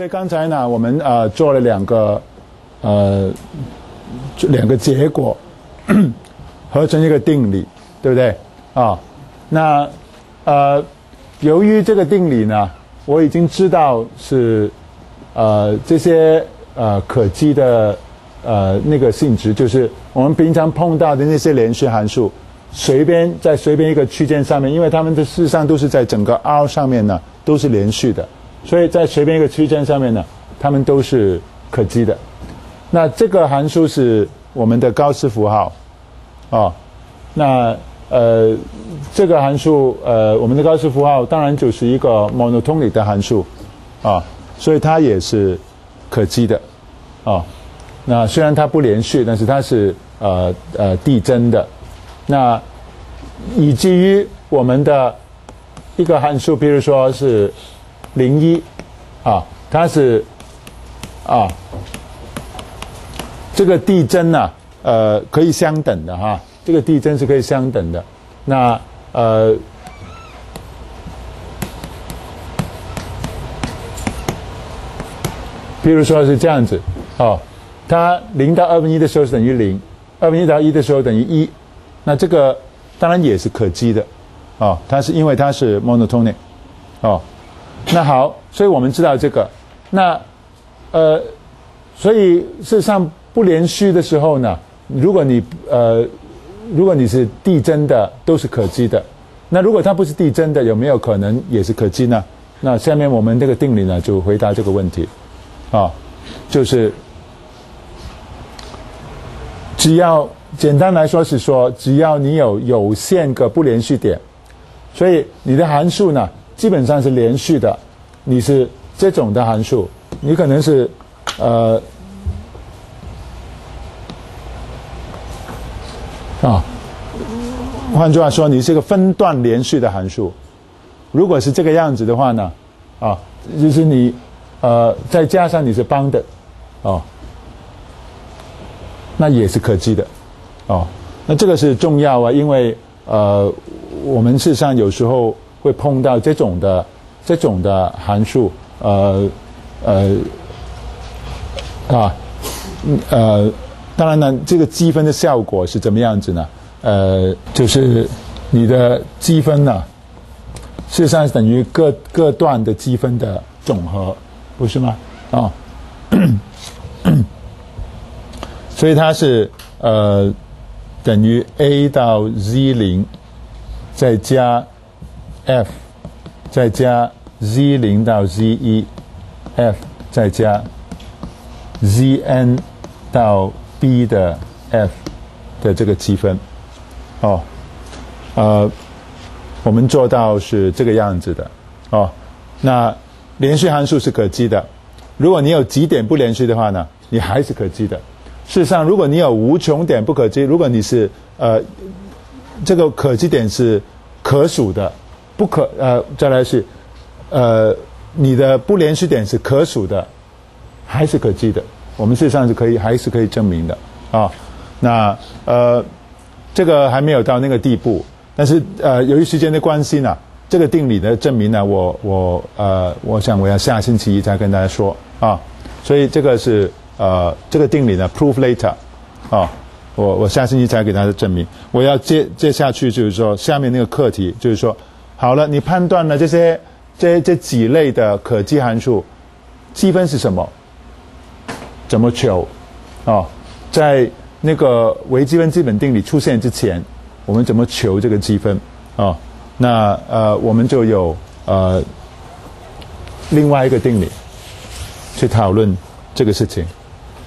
所以刚才呢，我们呃做了两个呃两个结果合成一个定理，对不对啊？那呃，由于这个定理呢，我已经知道是呃这些呃可积的呃那个性质，就是我们平常碰到的那些连续函数，随便在随便一个区间上面，因为它们的事实上都是在整个 R 上面呢，都是连续的。所以在随便一个区间上面呢，它们都是可积的。那这个函数是我们的高斯符号，啊，那呃这个函数呃我们的高斯符号当然就是一个 monotonic 的函数，啊，所以它也是可积的，啊，那虽然它不连续，但是它是呃呃递增的。那以至于我们的一个函数，比如说是。零一，啊，它是，啊，这个递增呢，呃，可以相等的哈，这个递增是可以相等的。那呃，比如说是这样子，哦，它零到二分一的时候是等于零，二分一到一的时候等于一，那这个当然也是可积的，哦，它是因为它是 monotonic，哦。那好，所以我们知道这个。那，呃，所以事实上不连续的时候呢，如果你呃，如果你是递增的，都是可积的。那如果它不是递增的，有没有可能也是可积呢？那下面我们这个定理呢，就回答这个问题。啊，就是只要简单来说是说，只要你有有限个不连续点，所以你的函数呢？基本上是连续的，你是这种的函数，你可能是，呃，啊，换句话说，你是个分段连续的函数。如果是这个样子的话呢，啊，就是你，呃，再加上你是邦的，哦，那也是可积的，哦，那这个是重要啊，因为呃，我们事实上有时候。会碰到这种的这种的函数，呃呃啊呃，当然呢，这个积分的效果是怎么样子呢？呃，就是你的积分呢，事实上是等于各各段的积分的总和，不是吗？啊，所以它是呃等于 a 到 z 零再加。F 再加 z 零到 z 一，f 再加 zn 到 b 的 f 的这个积分，哦，呃，我们做到是这个样子的，哦，那连续函数是可积的，如果你有几点不连续的话呢，你还是可积的。事实上，如果你有无穷点不可积，如果你是呃这个可积点是可数的。不可呃，再来是，呃，你的不连续点是可数的，还是可积的？我们事实上是可以，还是可以证明的啊。那呃，这个还没有到那个地步，但是呃，由于时间的关系呢，这个定理的证明呢，我我呃，我想我要下星期一再跟大家说啊。所以这个是呃，这个定理呢，proof later 啊，我我下星期才给大家证明。我要接接下去就是说，下面那个课题就是说。好了，你判断了这些这这几类的可积函数积分是什么？怎么求？啊，在那个微积分基本定理出现之前，我们怎么求这个积分？啊，那呃，我们就有呃另外一个定理去讨论这个事情。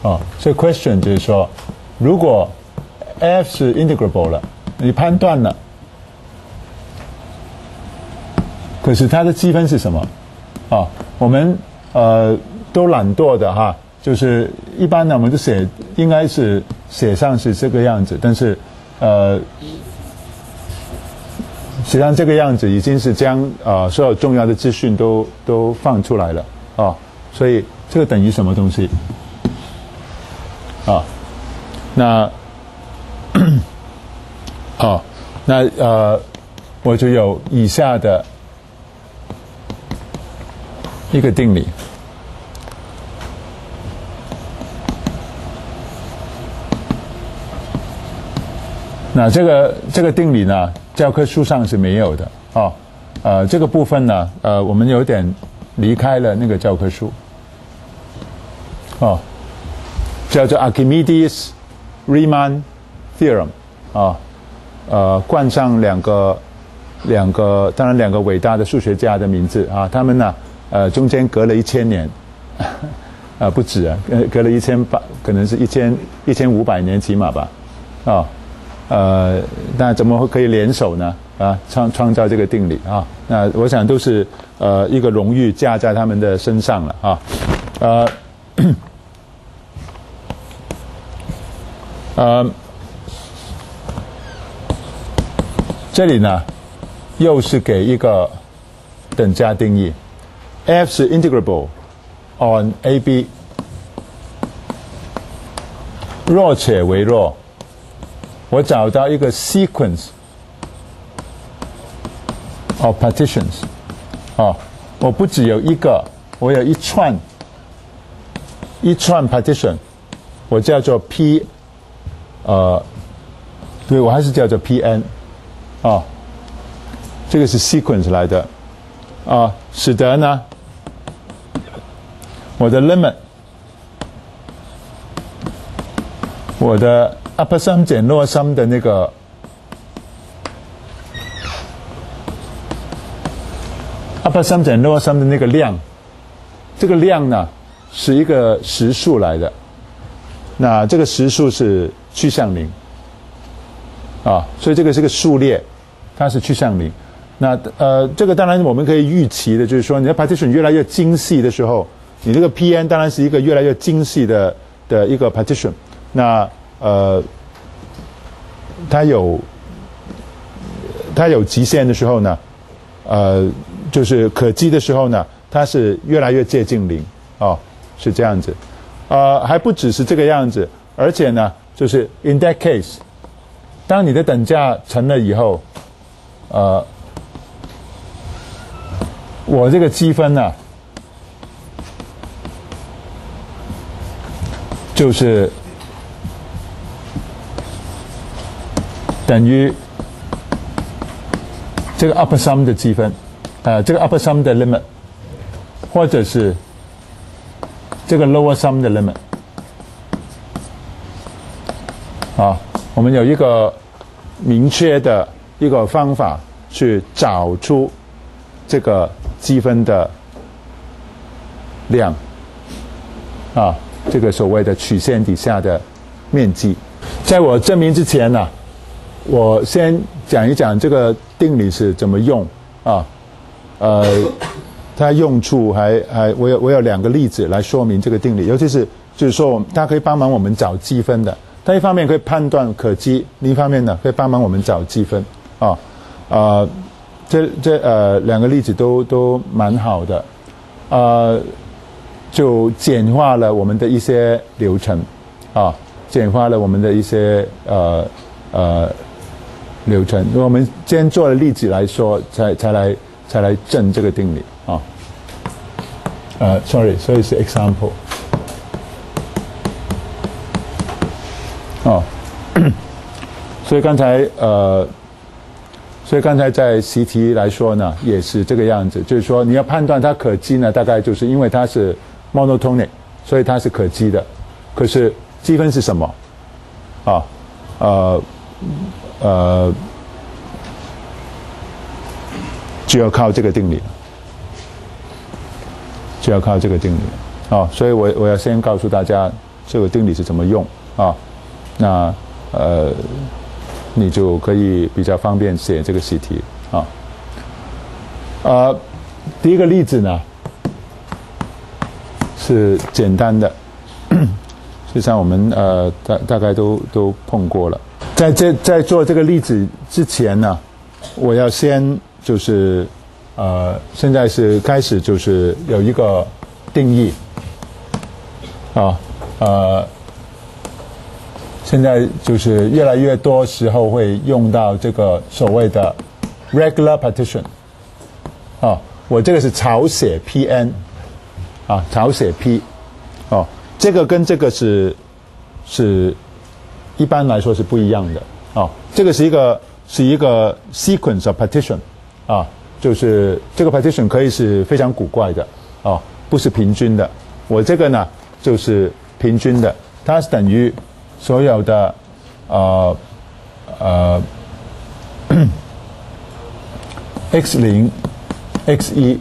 啊，所以 question 就是说，如果 f 是 integrable 了，你判断了。可是它的积分是什么？啊，我们呃都懒惰的哈，就是一般呢，我们就写应该是写上是这个样子，但是呃写上这个样子已经是将呃所有重要的资讯都都放出来了啊，所以这个等于什么东西？啊，那哦，那呃我就有以下的。一个定理，那这个这个定理呢，教科书上是没有的啊。呃，这个部分呢，呃，我们有点离开了那个教科书，哦，叫做 Archimedes-Riemann theorem 啊，呃，冠上两个两个，当然两个伟大的数学家的名字啊，他们呢。呃，中间隔了一千年，啊，不止啊，隔隔了一千八，可能是一千一千五百年起码吧，啊。呃，那怎么会可以联手呢？啊，创创造这个定理啊？那我想都是呃一个荣誉架在他们的身上了啊。呃，呃，这里呢又是给一个等价定义，f 是 integrable on a b，若且为若。我找到一个 sequence of partitions，啊，我不只有一个，我有一串一串 partition，我叫做 P，呃，对我还是叫做 Pn，啊，这个是 sequence 来的，啊，使得呢，我的 limit，我的 upper sum 减 lower sum 的那个 upper sum 减 lower sum 的那个量，这个量呢是一个实数来的，那这个实数是趋向零，啊，所以这个是个数列，它是趋向零。那呃，这个当然我们可以预期的，就是说你的 partition 越来越精细的时候，你这个 Pn 当然是一个越来越精细的的一个 partition。那呃，它有它有极限的时候呢，呃，就是可积的时候呢，它是越来越接近零，哦，是这样子，呃，还不只是这个样子，而且呢，就是 in that case，当你的等价成了以后，呃，我这个积分呢，就是。等于这个 upper sum 的积分，呃，这个 upper sum 的 limit，或者是这个 lower sum 的 limit，啊，我们有一个明确的一个方法去找出这个积分的量，啊，这个所谓的曲线底下的面积，在我证明之前呢。我先讲一讲这个定理是怎么用啊？呃，它用处还还我有我有两个例子来说明这个定理，尤其是就是说它可以帮忙我们找积分的。它一方面可以判断可积，另一方面呢可以帮忙我们找积分啊。啊，这这呃两个例子都都蛮好的，呃，就简化了我们的一些流程啊，简化了我们的一些呃呃。流程，我们先做了例子来说，才才来才来证这个定理啊。呃，sorry，所以是 example。哦，所以刚才呃，所以刚才在习题来说呢，也是这个样子，就是说你要判断它可积呢，大概就是因为它是 monotonic，所以它是可积的。可是积分是什么？啊，呃。呃，就要靠这个定理，就要靠这个定理啊！所以我我要先告诉大家这个定理是怎么用啊？那呃，你就可以比较方便写这个习题啊。呃，第一个例子呢是简单的，实际上我们呃大大概都都碰过了。在这在做这个例子之前呢，我要先就是呃，现在是开始就是有一个定义。啊呃，现在就是越来越多时候会用到这个所谓的 regular partition 啊，我这个是草写 P_n 啊，草写 P 哦，这个跟这个是是。一般来说是不一样的哦，这个是一个是一个 sequence of partition 啊，就是这个 partition 可以是非常古怪的哦，不是平均的。我这个呢就是平均的，它是等于所有的呃呃 x 零 x 一，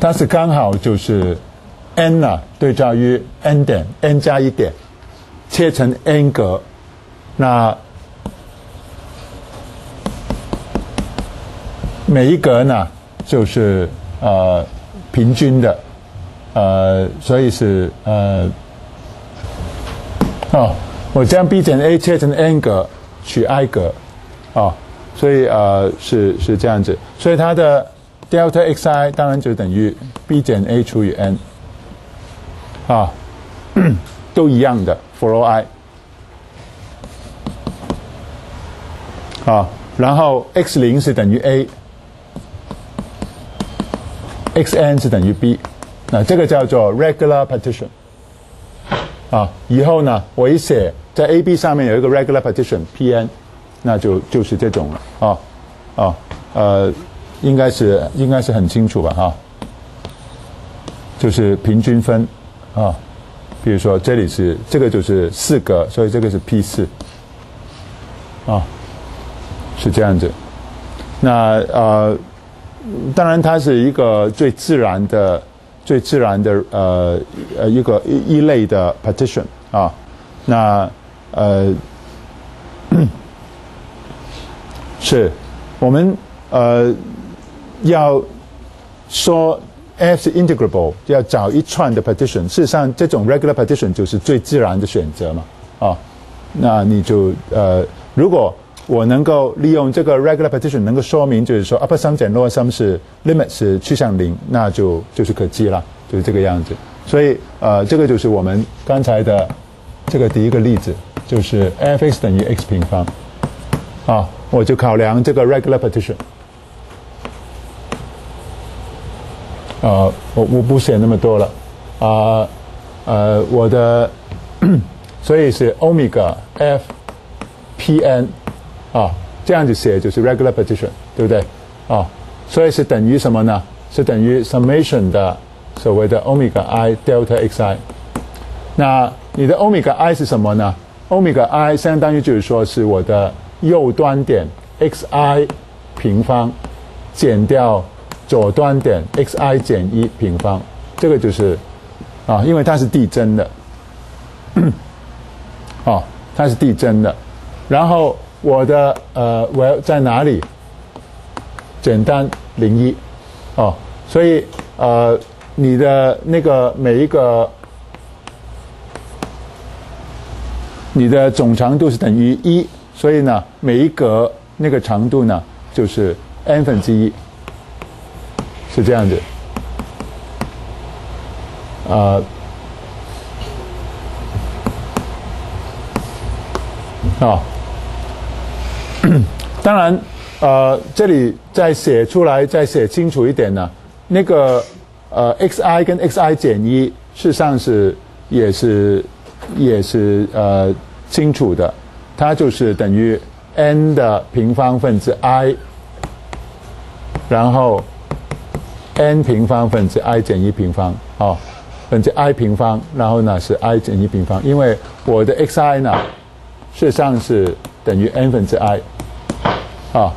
它是刚好就是 n 呢对照于 n 点 n 加一点，切成 n 格，那每一格呢就是呃平均的。呃，所以是呃，哦，我将 B 减 A 切成 n 格，取 i 格，哦，所以呃是是这样子，所以它的 delta xi 当然就等于 B 减 A 除以 n，啊，都一样的 for all i，啊，然后 x 零是等于 A，xn 是等于 B。那这个叫做 regular partition，啊，以后呢，我一写在 A B 上面有一个 regular partition P N，那就就是这种了，啊，啊，呃，应该是应该是很清楚吧，哈，就是平均分，啊，比如说这里是这个就是四格，所以这个是 P 四，啊，是这样子，那呃，当然它是一个最自然的。最自然的呃呃一个一一类的 partition 啊，那呃 是。我们呃要说 f 是 integrable，要找一串的 partition。事实上，这种 regular partition 就是最自然的选择嘛啊，那你就呃如果我能够利用这个 regular partition 能够说明，就是说 upper sum 减 lower sum 是 limit 是趋向零，那就就是可积了，就是这个样子。所以呃，这个就是我们刚才的这个第一个例子，就是 f(x) 等于 x 平方，啊，我就考量这个 regular partition。啊，我我不写那么多了，啊，呃，我的，所以是 omega f p n。啊，这样子写就是 regular partition，对不对？啊，所以是等于什么呢？是等于 summation 的所谓的 omega i delta xi。那你的 omega i 是什么呢？omega i 相当于就是说是我的右端点 xi 平方减掉左端点 xi 减一平方，这个就是啊，因为它是递增的，哦，它是递增的，然后。我的呃，我要在哪里？简单零一，哦，所以呃，你的那个每一个，你的总长度是等于一，所以呢，每一格那个长度呢就是 n 分之一，是这样子，啊，啊。当然，呃，这里再写出来，再写清楚一点呢。那个呃，xi 跟 xi 减一，事实上是也是也是呃清楚的，它就是等于 n 的平方分之 i，然后 n 平方分之 i 减一平方，哦，分之 i 平方，然后呢是 i 减一平方，因为我的 xi 呢，事实上是等于 n 分之 i。啊，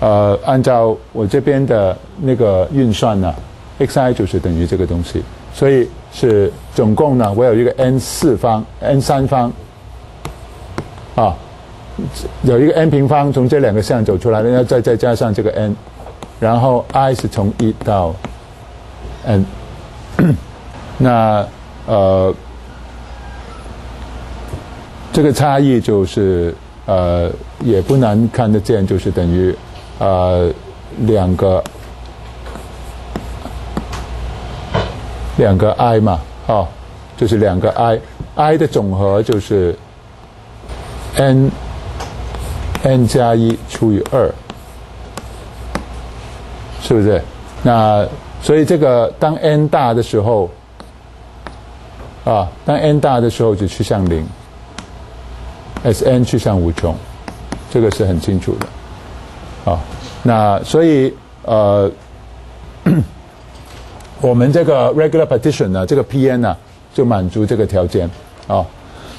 呃，按照我这边的那个运算呢，xi 就是等于这个东西，所以是总共呢，我有一个 n 四方，n 三方，啊，有一个 n 平方从这两个项走出来，然后再再加上这个 n，然后 i 是从一到 n，那呃，这个差异就是。呃，也不难看得见，就是等于，呃，两个两个 i 嘛，哦，就是两个 i，i 的总和就是 n n 加一除以二，是不是？那所以这个当 n 大的时候，啊，当 n 大的时候就趋向零。S n 趋向无穷，这个是很清楚的，啊，那所以呃，我们这个 regular partition 呢，这个 Pn 呢，就满足这个条件啊。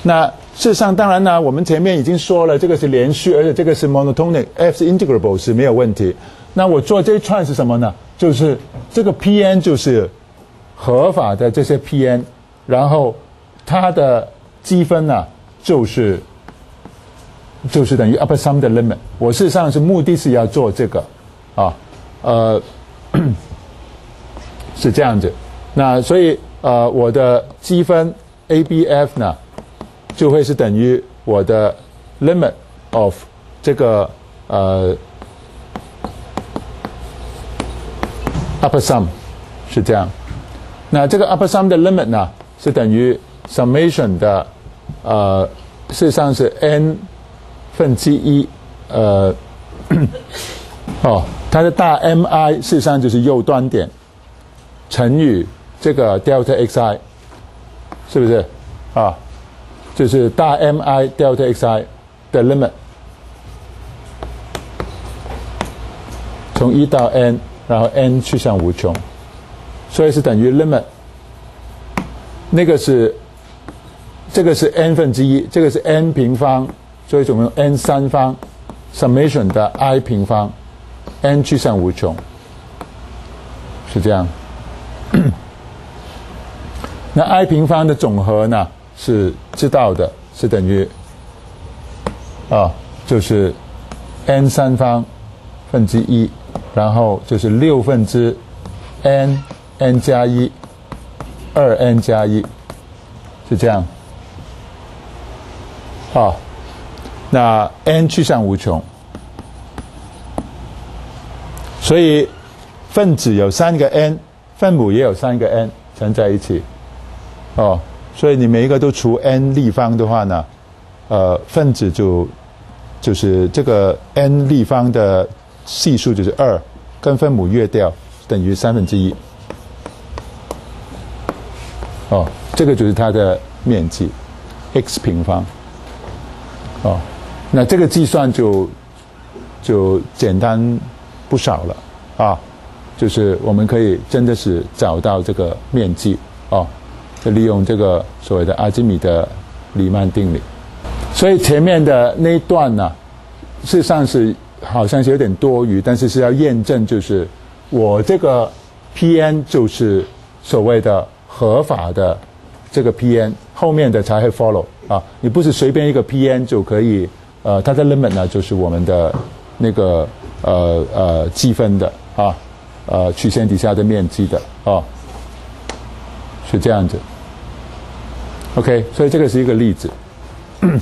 那事实上，当然呢，我们前面已经说了，这个是连续，而且这个是 monotonic，f 是 integrable 是没有问题。那我做这一串是什么呢？就是这个 Pn 就是合法的这些 Pn，然后它的积分呢，就是就是等于 upper sum 的 limit。我事实上是目的是要做这个啊，呃，是这样子。那所以呃，我的积分 ABF 呢？就会是等于我的 limit of 这个呃 upper sum 是这样，那这个 upper sum 的 limit 呢是等于 summation 的呃事实上是 n 分之一呃 哦它的大 mi 事实上就是右端点乘以这个 delta xi 是不是啊？就是大 mi delta xi 的 limit，从一到 n，然后 n 趋向无穷，所以是等于 limit。那个是这个是 n 分之一，这个是 n 平方，所以总共 n 三方 summation 的 i 平方，n 趋向无穷，是这样。那 i 平方的总和呢？是知道的，是等于啊，就是 n 三方分之一，然后就是六分之 n n 加一，二 n 加一，是这样。好，那 n 趋向无穷，所以分子有三个 n，分母也有三个 n 乘在一起，哦。所以你每一个都除 n 立方的话呢，呃，分子就就是这个 n 立方的系数就是二，跟分母约掉等于三分之一。哦，这个就是它的面积，x 平方。哦，那这个计算就就简单不少了啊，就是我们可以真的是找到这个面积哦。利用这个所谓的阿基米德黎曼定理，所以前面的那一段呢，事实上是好像是有点多余，但是是要验证，就是我这个 Pn 就是所谓的合法的这个 Pn，后面的才会 follow 啊，你不是随便一个 Pn 就可以，呃，它的 limit 呢就是我们的那个呃呃积分的啊，呃曲线底下的面积的啊。是这样子，OK，所以这个是一个例子。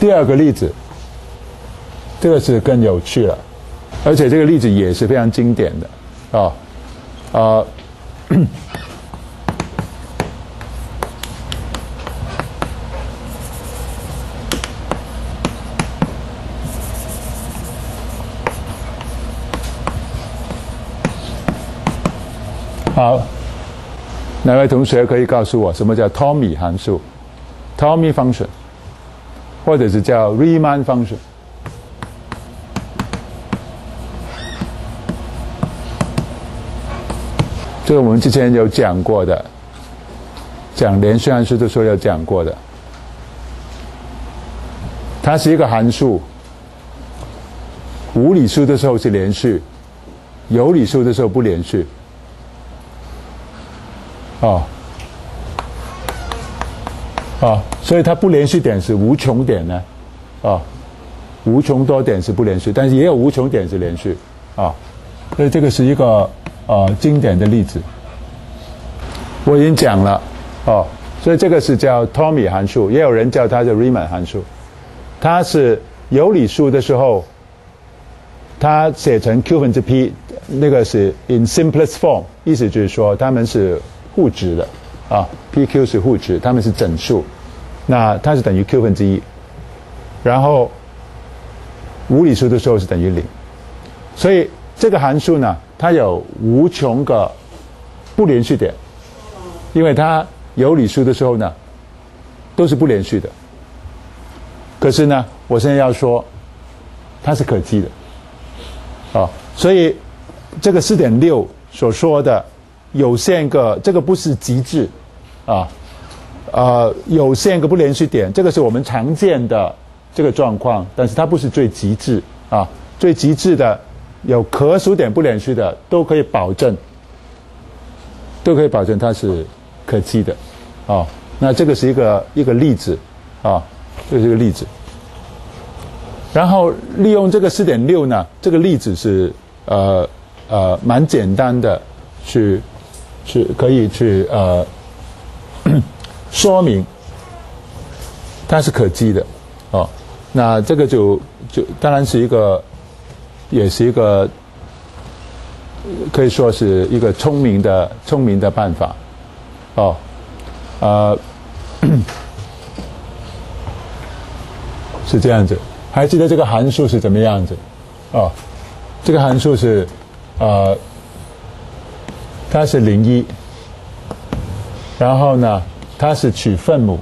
第二个例子，这个是更有趣了，而且这个例子也是非常经典的啊啊。哪位同学可以告诉我什么叫 Tommy 函数？Tommy function，或者是叫 Riemann function？这个我们之前有讲过的，讲连续函数的时候有讲过的。它是一个函数，无理数的时候是连续，有理数的时候不连续。啊，啊，所以它不连续点是无穷点呢，啊，无穷多点是不连续，但是也有无穷点是连续，啊，所以这个是一个呃经典的例子，我已经讲了，哦，所以这个是叫 Tommy 函数，也有人叫它叫 Riemann 函数，它是有理数的时候，它写成 q 分之 p，那个是 in simplest form，意思就是说它们是。互值的。啊，PQ 是互值，它们是整数，那它是等于 Q 分之一，然后无理数的时候是等于零，所以这个函数呢，它有无穷个不连续点，因为它有理数的时候呢，都是不连续的，可是呢，我现在要说，它是可积的，啊，所以这个四点六所说的有限个，这个不是极致，啊，呃，有限个不连续点，这个是我们常见的这个状况，但是它不是最极致。啊，最极致的有可数点不连续的都可以保证，都可以保证它是可积的，啊，那这个是一个一个例子，啊。这是一个例子，然后利用这个四点六呢，这个例子是呃呃蛮简单的，去去可以去呃说明它是可积的哦。那这个就就当然是一个，也是一个可以说是一个聪明的聪明的办法哦，呃。是这样子，还记得这个函数是怎么样子？哦，这个函数是，呃，它是零一，然后呢，它是取分母，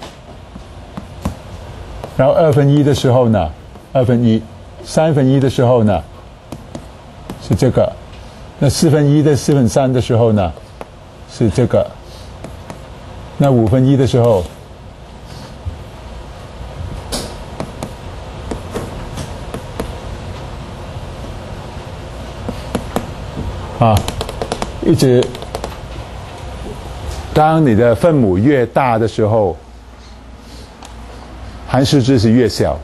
然后二分一的时候呢，二分一，三分一的时候呢，是这个，那四分一的四分三的时候呢，是这个，那五分一的时候。啊，一直，当你的分母越大的时候，函数值是越小，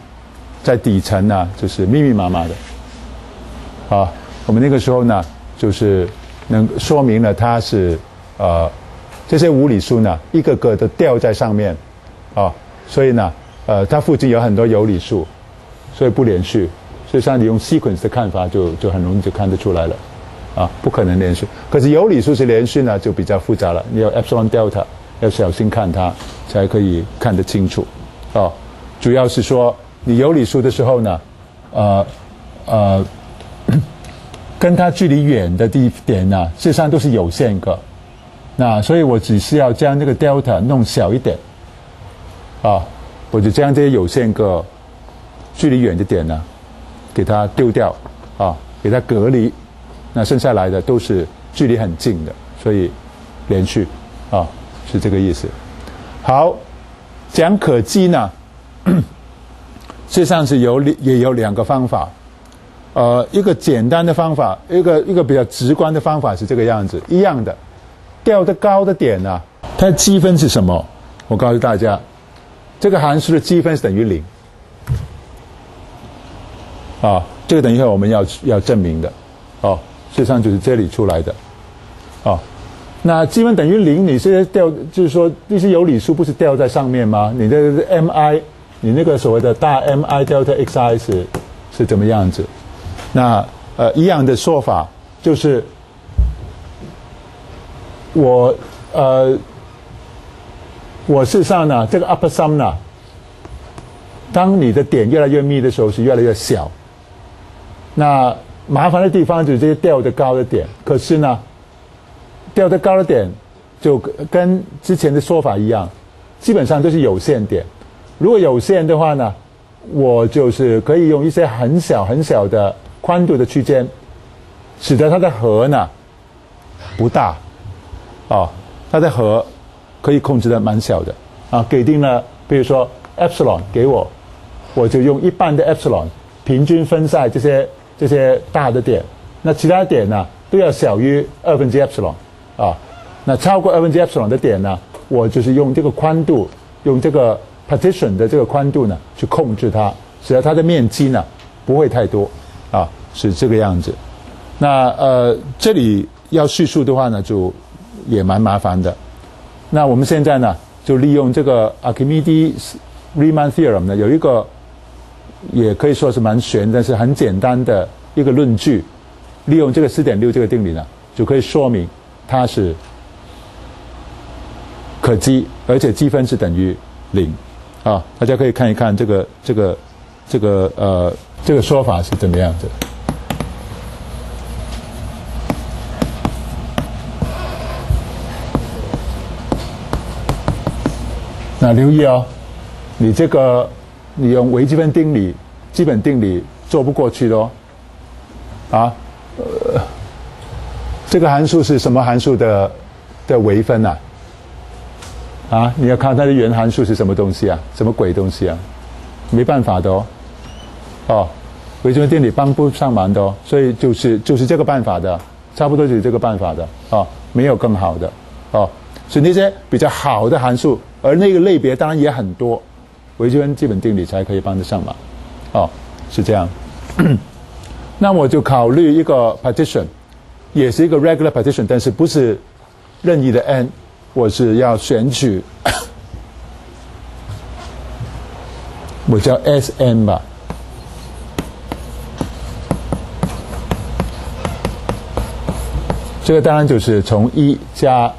在底层呢就是密密麻麻的。啊，我们那个时候呢，就是能说明了它是呃这些无理数呢一个个的掉在上面，啊，所以呢呃它附近有很多有理数，所以不连续。所以像你用 sequence 的看法，就就很容易就看得出来了。啊，不可能连续。可是有理数是连续呢，就比较复杂了。你要 epsilon delta，要小心看它，才可以看得清楚。哦，主要是说你有理数的时候呢，呃呃，跟它距离远的地点呢，事实上都是有限个。那所以我只是要将这个 delta 弄小一点。啊，我就将这些有限个距离远的点呢，给它丢掉，啊，给它隔离。那剩下来的都是距离很近的，所以连续啊是这个意思。好，讲可积呢，实际上是有也有两个方法。呃，一个简单的方法，一个一个比较直观的方法是这个样子，一样的，调得高的点呢，它的积分是什么？我告诉大家，这个函数的积分是等于零。啊，这个等一下我们要要证明的，哦。实际上就是这里出来的，哦，那积分等于零，你现在调就是说那些有理数不是掉在上面吗？你的 mi，你那个所谓的大 mi delta xi 是是怎么样子？那呃一样的说法就是我呃我事实上呢这个 upper sum 呢，当你的点越来越密的时候是越来越小，那。麻烦的地方就是这些调的高的点，可是呢，调的高的点就跟之前的说法一样，基本上都是有限点。如果有限的话呢，我就是可以用一些很小很小的宽度的区间，使得它的和呢不大，啊，它的和可以控制的蛮小的啊。给定了，比如说 epsilon 给我，我就用一半的 epsilon 平均分散这些。这些大的点，那其他点呢都要小于二分之 epsilon，啊，那超过二分之 epsilon 的点呢，我就是用这个宽度，用这个 partition 的这个宽度呢去控制它，使得它的面积呢不会太多，啊，是这个样子。那呃，这里要叙述的话呢，就也蛮麻烦的。那我们现在呢，就利用这个 Archimedes Riemann theorem 呢，有一个。也可以说是蛮玄，但是很简单的一个论据，利用这个四点六这个定理呢，就可以说明它是可积，而且积分是等于零，啊，大家可以看一看这个这个这个呃这个说法是怎么样子。那留意哦，你这个。你用微积分定理、基本定理做不过去的哦。啊，呃，这个函数是什么函数的的微分呐、啊？你要看它的原函数是什么东西啊？什么鬼东西啊？没办法的哦。哦，微积分定理帮不上忙的哦，所以就是就是这个办法的，差不多就是这个办法的哦，没有更好的哦。所以那些比较好的函数，而那个类别当然也很多，微积分基本定理才可以帮得上忙。哦，是这样。那我就考虑一个 partition，也是一个 regular partition，但是不是任意的 n，我是要选取，我叫 S n 吧。这个当然就是从一加，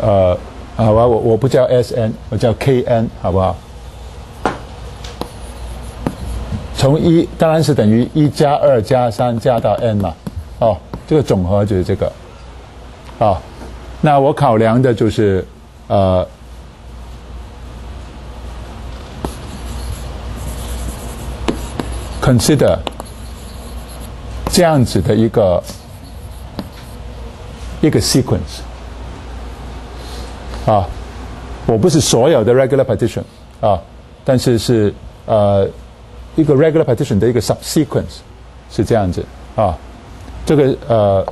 呃，好吧，我我不叫 S n，我叫 K n，好不好？从一当然是等于一加二加三加到 n 嘛，哦，这个总和就是这个，啊，那我考量的就是呃，consider 这样子的一个一个 sequence，啊，我不是所有的 regular partition 啊，但是是呃。一个 regular partition 的一个 subsequence 是这样子啊，这个呃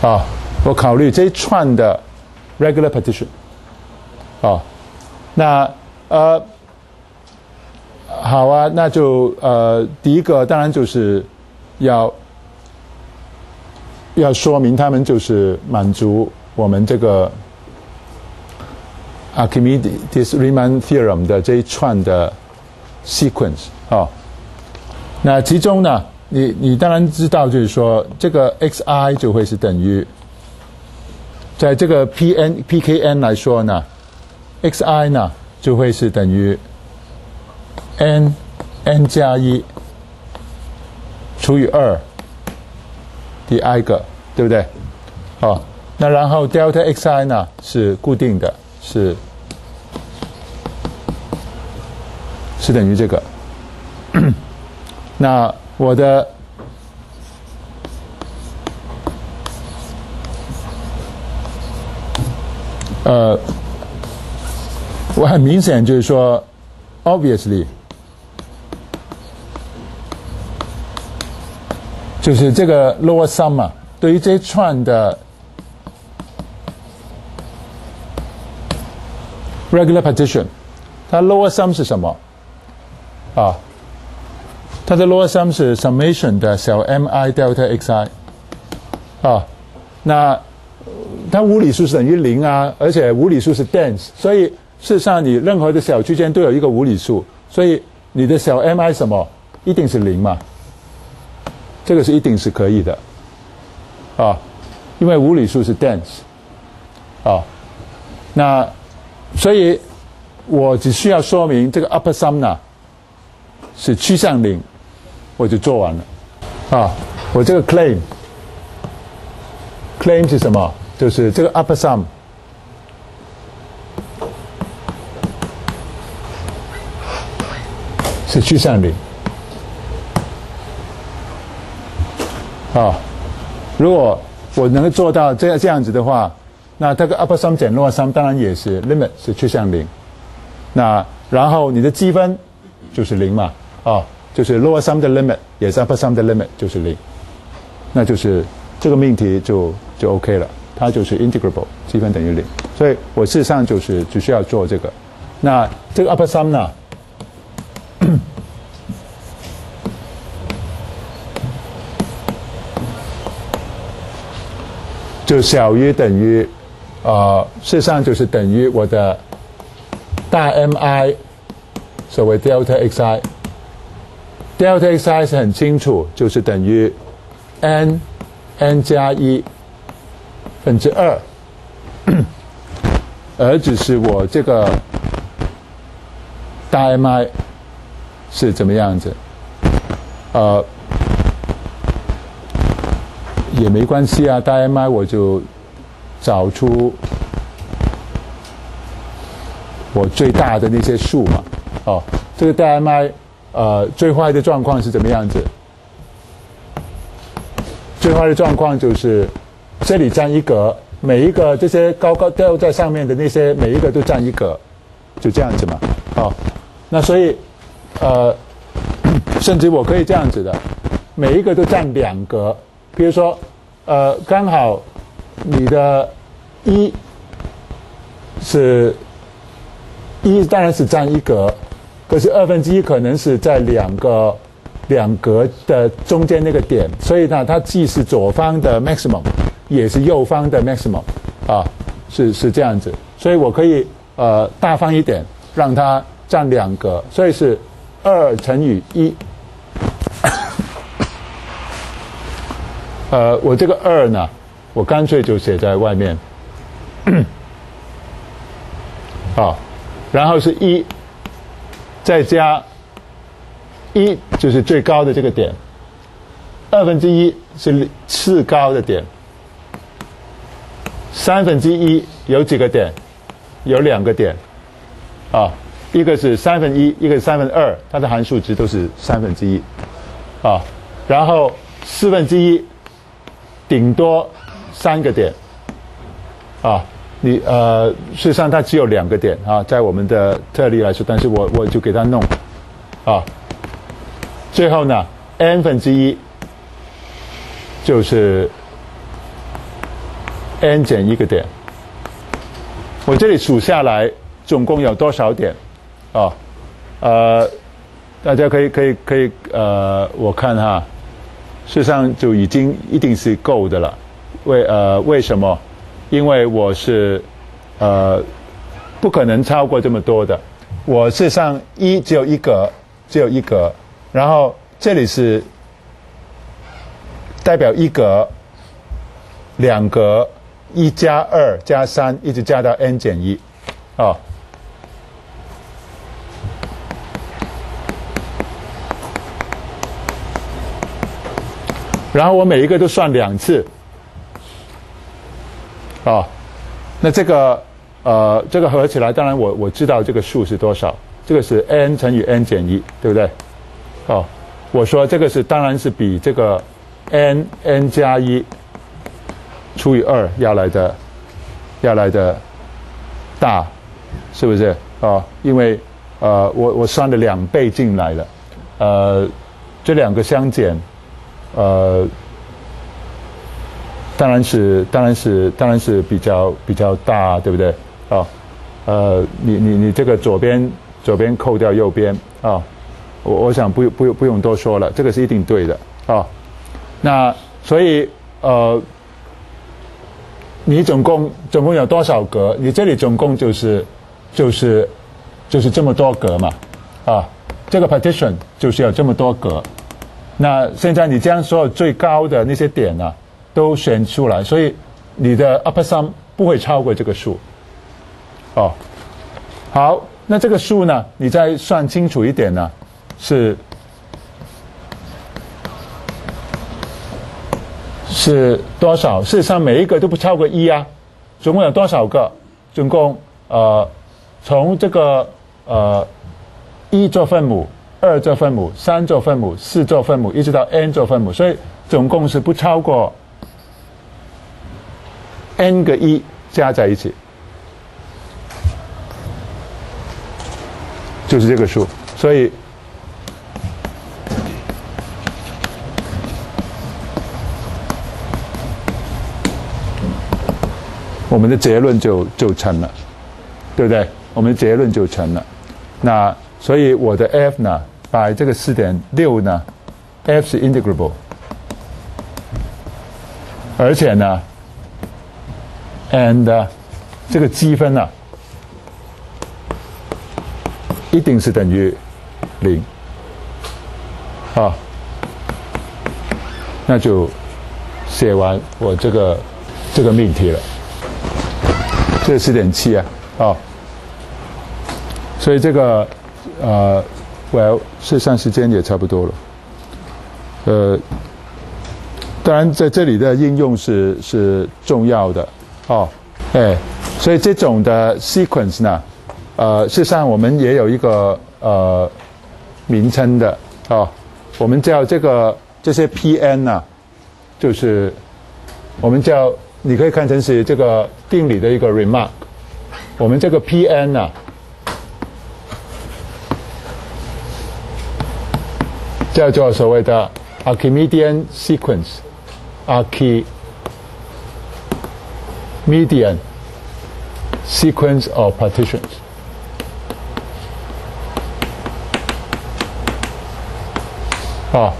啊，我考虑这一串的 regular partition 哦，那呃。好啊，那就呃，第一个当然就是要要说明他们就是满足我们这个 Archimedes-Riemann theorem 的这一串的 sequence 啊。那其中呢，你你当然知道，就是说这个 xi 就会是等于，在这个 Pn Pkn 来说呢，xi 呢就会是等于。n n 加一除以二第 i 个，对不对？好，那然后 delta xi 呢是固定的，是是等于这个。那我的呃，我很明显就是说，obviously。就是这个 lower sum 嘛，对于这一串的 regular partition，它 lower sum 是什么？啊，它的 lower sum 是 summation 的小 mi delta xi，啊，那它无理数是等于零啊，而且无理数是 dense，所以事实上你任何的小区间都有一个无理数，所以你的小 mi 什么一定是零嘛。这个是一定是可以的，啊，因为无理数是 dense，啊，那所以我只需要说明这个 upper sum 呢是趋向零，我就做完了，啊，我这个 claim，claim 是什么？就是这个 upper sum 是趋向零。啊，如果我能够做到这样这样子的话，那这个 upper sum 减 lower sum 当然也是 limit 是趋向零。那然后你的积分就是零嘛，啊，就是 lower sum 的 limit 也是 upper sum 的 limit 就是零，那就是这个命题就就 OK 了，它就是 integrable 积分等于零。所以我事实上就是只需要做这个。那这个 upper sum 呢？就小于等于，呃，事实上就是等于我的大 Mi，所谓 delta xi，delta xi 是很清楚，就是等于 n n 加一分之二，而只是我这个大 Mi 是怎么样子？呃，也没关系啊，大 MI 我就找出我最大的那些数嘛。哦，这个大 MI 呃最坏的状况是怎么样子？最坏的状况就是这里占一格，每一个这些高高掉在上面的那些每一个都占一格，就这样子嘛。哦，那所以呃。甚至我可以这样子的，每一个都占两格。比如说，呃，刚好你的一是一，当然是占一格，可是二分之一可能是在两个两格的中间那个点，所以呢，它既是左方的 maximum，也是右方的 maximum，啊，是是这样子。所以我可以呃大方一点，让它占两格，所以是二乘以一。呃，我这个二呢，我干脆就写在外面，好，然后是一，再加一就是最高的这个点，二分之一是次高的点，三分之一有几个点？有两个点，啊，一个是三分一，一个是三分二，它的函数值都是三分之一，啊，然后四分之一。顶多三个点，啊，你呃，事实上它只有两个点啊，在我们的特例来说，但是我我就给它弄，啊，最后呢，n 分之一就是 n 减一个点，我这里数下来总共有多少点？啊，呃，大家可以可以可以呃，我看哈。事实上就已经一定是够的了，为呃为什么？因为我是呃不可能超过这么多的。我事实上一只有一格，只有一格，然后这里是代表一格、两格、一加二加三，一直加到 n 减一，啊。然后我每一个都算两次，啊，那这个呃，这个合起来，当然我我知道这个数是多少，这个是 n 乘以 n 减一，对不对？哦，我说这个是当然是比这个 n n 加一除以二要来的要来的大，是不是？啊，因为呃，我我算了两倍进来了，呃，这两个相减。呃，当然是，当然是，当然是比较比较大，对不对？啊，呃，你你你这个左边左边扣掉右边啊，我我想不不不用多说了，这个是一定对的啊。那所以呃，你总共总共有多少格？你这里总共就是就是就是这么多格嘛啊，这个 partition 就是要这么多格。那现在你将所有最高的那些点呢，都选出来，所以你的 upper sum 不会超过这个数。哦，好，那这个数呢，你再算清楚一点呢，是是多少？事实上每一个都不超过一啊，总共有多少个？总共呃，从这个呃一做分母。二做分母，三做分母，四做分母，一直到 n 做分母，所以总共是不超过 n 个一加在一起，就是这个数。所以我们的结论就就成了，对不对？我们的结论就成了。那。所以我的 f 呢，把这个四点六呢，f 是 integrable，而且呢，and 这个积分呢，一定是等于零，啊，那就写完我这个这个命题了，这四点七啊，啊，所以这个。呃，，Well，事实上时间也差不多了。呃，当然在这里的应用是是重要的哦，哎，所以这种的 sequence 呢，呃，事实上我们也有一个呃名称的哦，我们叫这个这些 Pn 呢，就是我们叫你可以看成是这个定理的一个 remark，我们这个 Pn 呢。叫做所谓的 Archimedean sequence，Archimedean sequence of partitions。啊，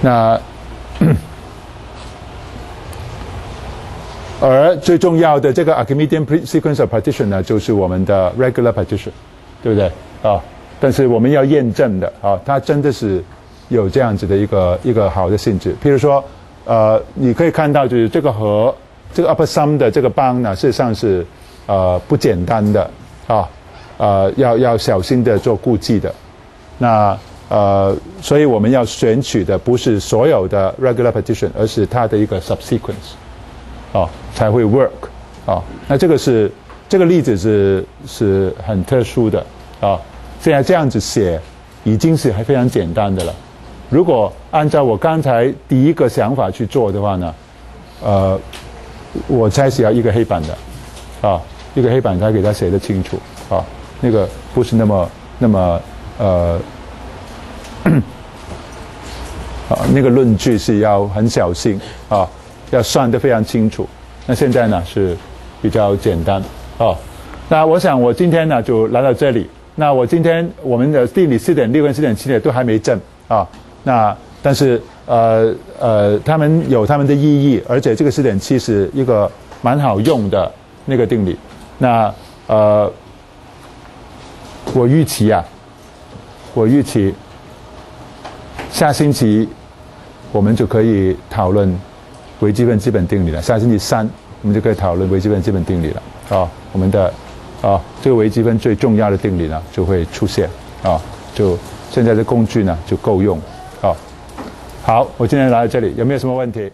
那而最重要的这个 Archimedean sequence of partition 呢，就是我们的 regular partition，对不对？啊，但是我们要验证的啊，它真的是。有这样子的一个一个好的性质，譬如说，呃，你可以看到就是这个和这个 upper sum 的这个邦呢，事实上是呃不简单的啊，呃要要小心的做估计的。那呃，所以我们要选取的不是所有的 regular partition，而是它的一个 subsequence，啊才会 work 啊。那这个是这个例子是是很特殊的啊。现在这样子写已经是还非常简单的了。如果按照我刚才第一个想法去做的话呢，呃，我猜是要一个黑板的，啊，一个黑板才给他写得清楚，啊，那个不是那么那么呃，啊，那个论据是要很小心啊，要算得非常清楚。那现在呢是比较简单，啊，那我想我今天呢就来到这里。那我今天我们的定理四点六跟四点七呢都还没证啊。那但是呃呃，他们有他们的意义，而且这个四点七是一个蛮好用的那个定理。那呃，我预期啊，我预期下星期我们就可以讨论微积分基本定理了。下星期三我们就可以讨论微积分基本定理了啊。我们的啊这个微积分最重要的定理呢就会出现啊，就现在的工具呢就够用。好，好我今天来到这里，有没有什么问题？